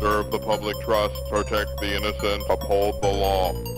Serve the public trust, protect the innocent, uphold the law.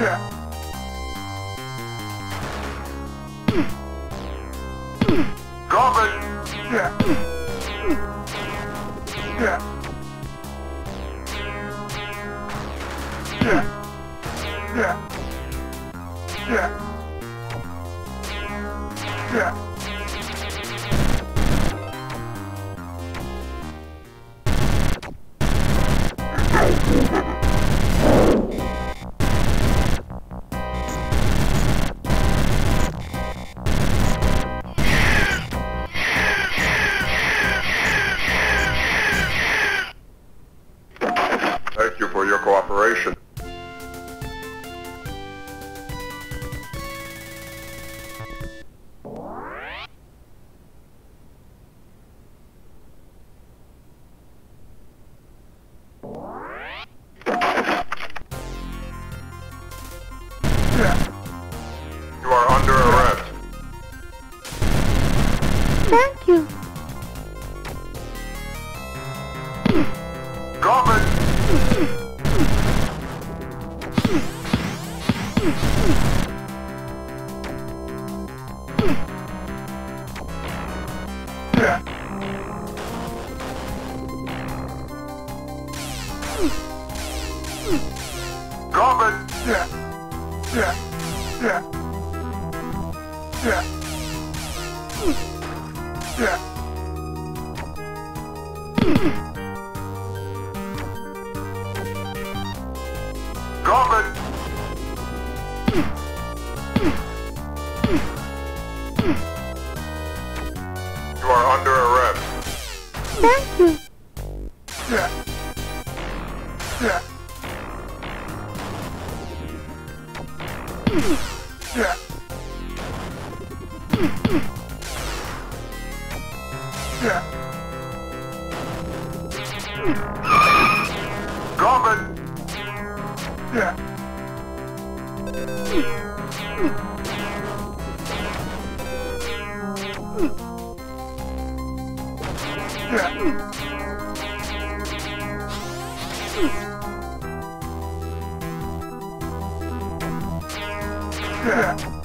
是。Mm-hmm. Yeah.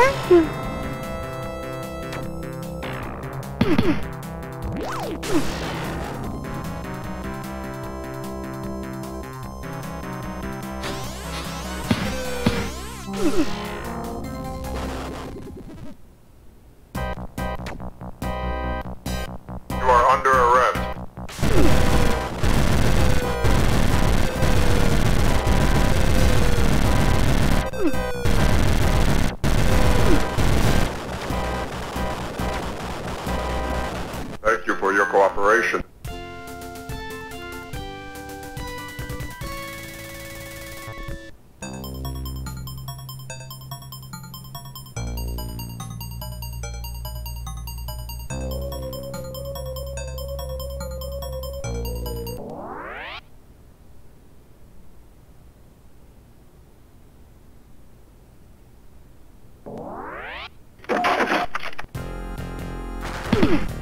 Thank Hmm.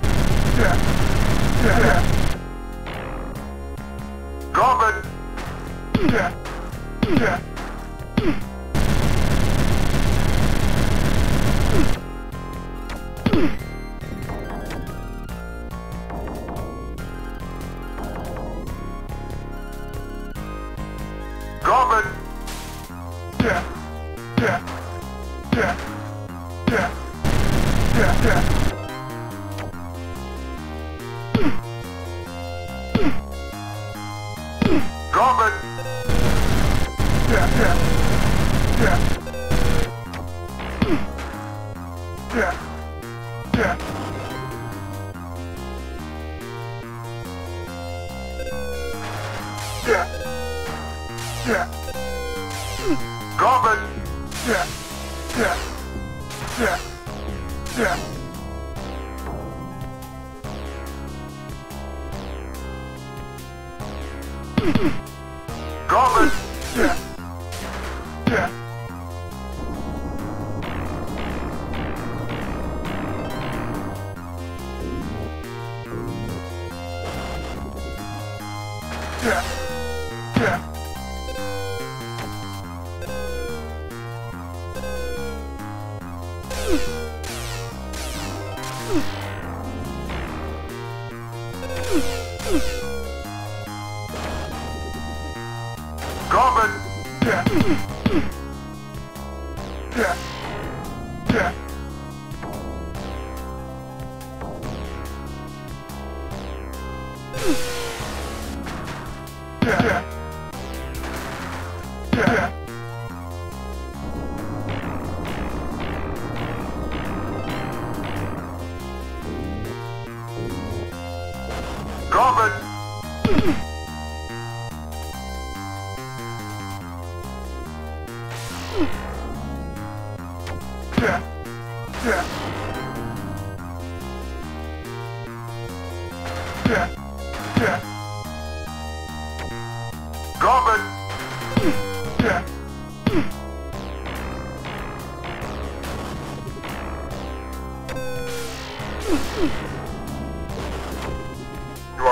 Corbin! You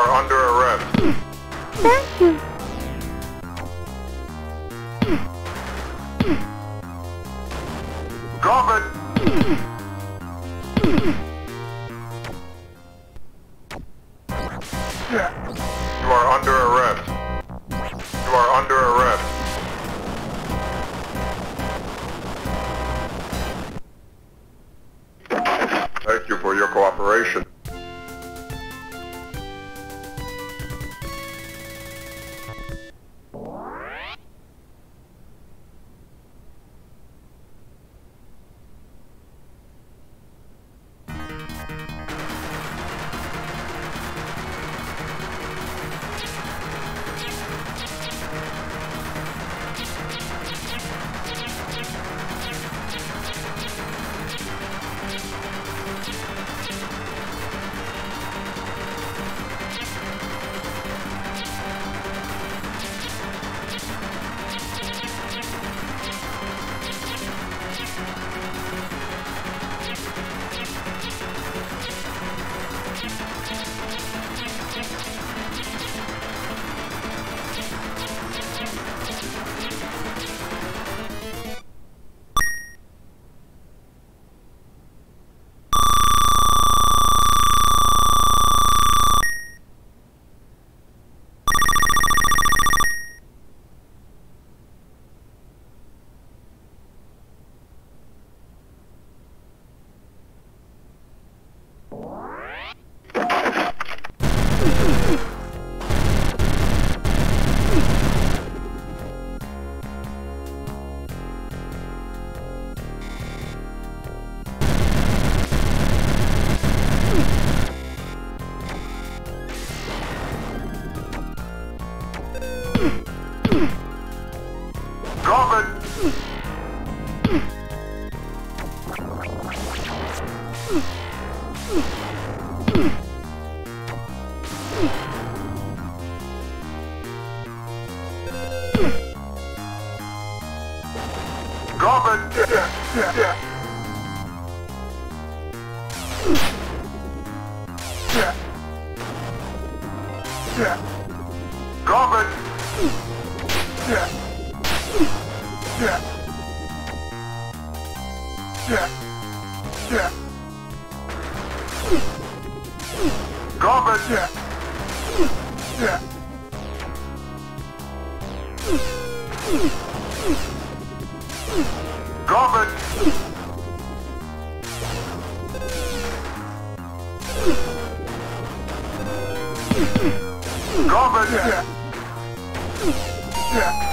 are under arrest. Thank you. Ooh, ooh, ooh. Govern! Govern! Govern! Govern! Your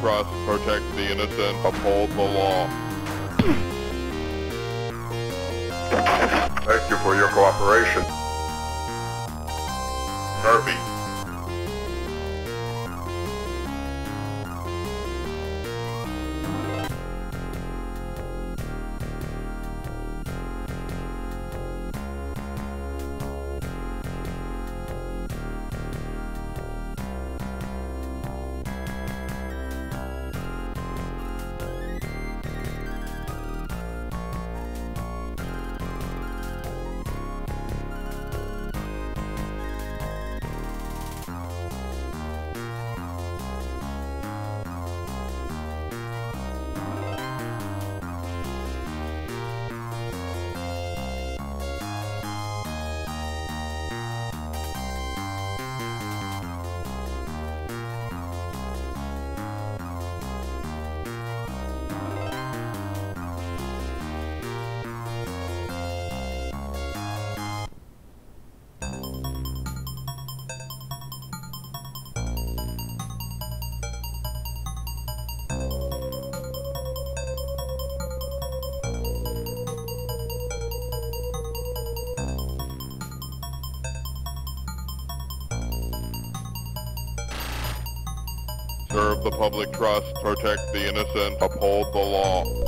trust, protect the innocent, uphold the law. Thank you for your cooperation. Murphy. Public trust, protect the innocent, uphold the law.